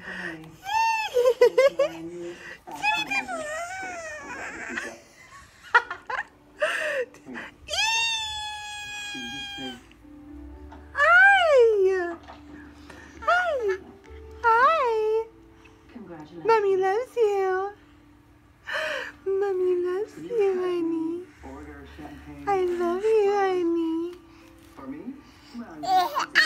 Hi. Hi. Hi. Mommy loves you. Mommy loves you, honey. I love you, honey.